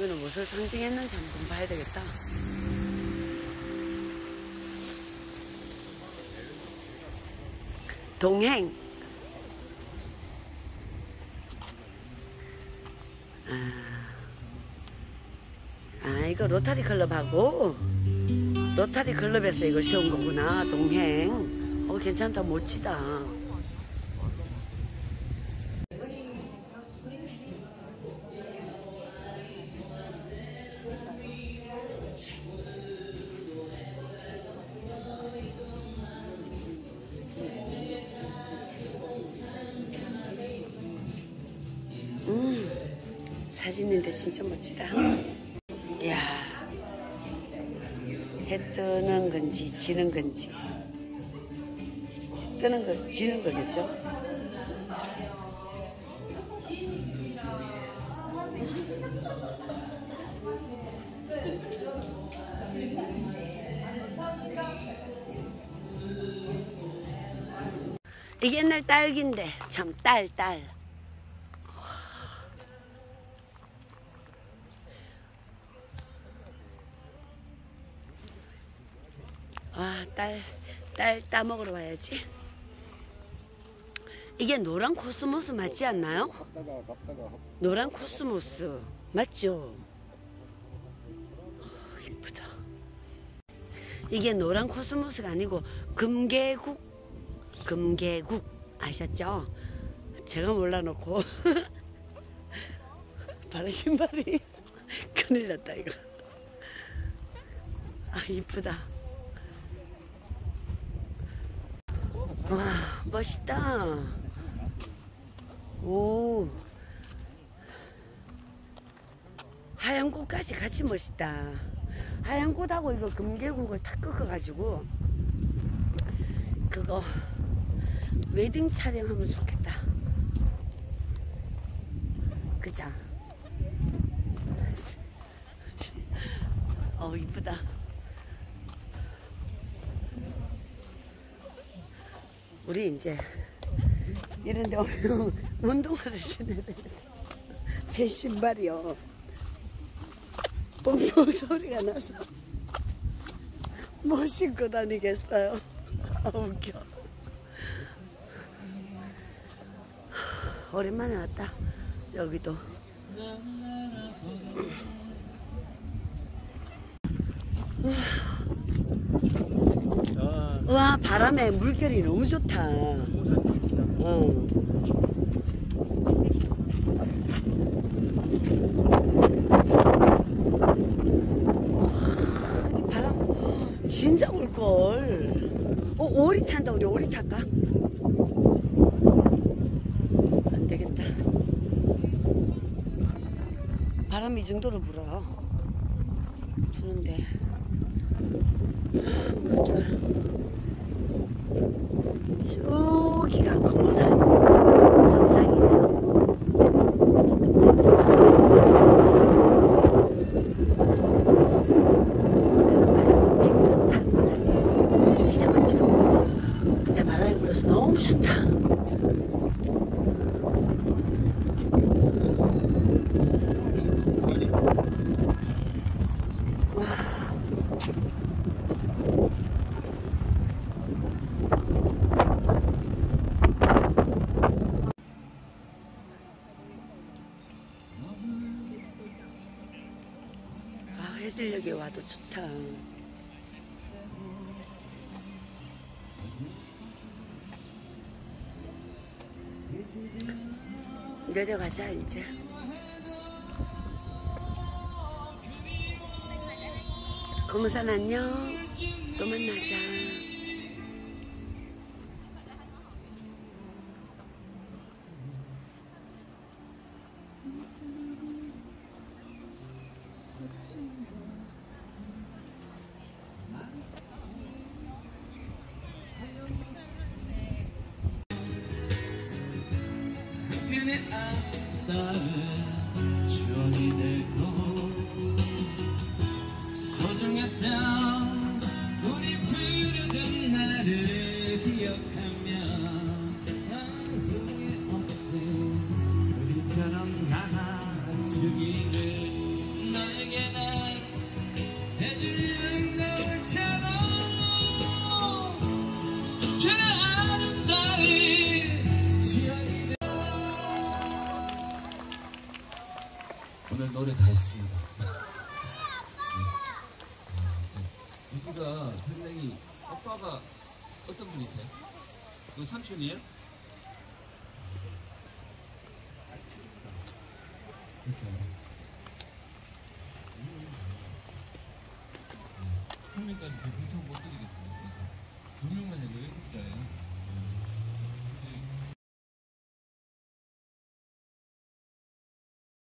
이거는 무엇을 상징했는지 한번 봐야 되겠다. 동행. 아, 아 이거 로타리 클럽하고 로타리 클럽에서 이거 세운 거구나. 동행. 어, 괜찮다. 멋지다. 사진인데 진짜 멋지다. 이야, 해 뜨는 건지 지는 건지 뜨는 거 지는 거겠죠? 이게 옛날 딸기인데 참 딸 딸. 아, 딸, 딸 따먹으러 와야지. 이게 노란 코스모스 맞지 않나요? 노란 코스모스 맞죠? 어, 이쁘다. 이게 노란 코스모스가 아니고 금계국, 금계국 아셨죠? 제가 몰라놓고 바로 신발이 큰일 났다 이거. 아 이쁘다. 와 멋있다. 오 하얀 꽃까지 같이 멋있다. 하얀 꽃하고 이거 금계국을 탁 꺾어 가지고 그거 웨딩 촬영하면 좋겠다. 그자. 어 이쁘다. 우리 이제 이런데 오면 운동화를 신어야 돼. 제 신발이요. 뻥뻥 소리가 나서 못 신고 다니겠어요. 아 웃겨. 오랜만에 왔다. 여기도. 자와 바람에 물결이 너무 좋다. 어. 이 바람 진짜 올걸. 어, 오리 탄다, 우리 오리 탈까? 안 되겠다. 바람이 이 정도로 불어. 부는데. 물결. 저기가 금호산 정상이에요. 저기가 금호산 정상. 깨끗한 날이에요. 미세먼지도 없고. 근데 바람이 불어서 너무 좋다. 아, 해질녘에 와도 좋다. 내려가자, 이제. 고무산 안녕. 또 만나자. 편 에 안닿은 추억이 되고 소중했던 우리 부르던 나를 기억하 오늘 노래 다 했습니다. 유지가 상당히 아빠가 어떤 분이세요? 그 삼촌이에요? 그렇죠. 한 명까지 그 불청 못. 그래서 두 명만 해도 외국자예요.